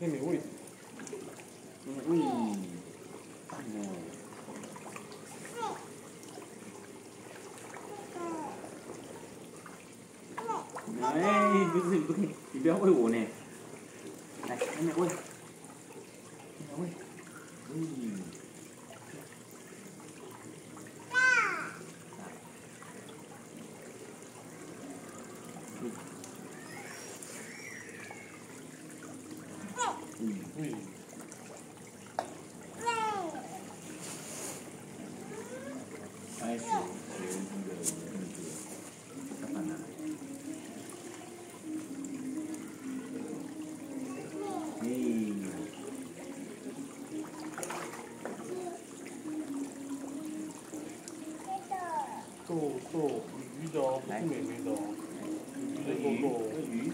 Hey, me wait. Ui. Đấy, cái gì cũng thì béo ôi ủa nè. Này, mẹ ơi. Mẹ ơi. Ui. 嗯。嗯。喂。开始学那个那个干嘛呢？哎。做做鱼的，不是美美的哦，鱼的鱼，做做。鱼。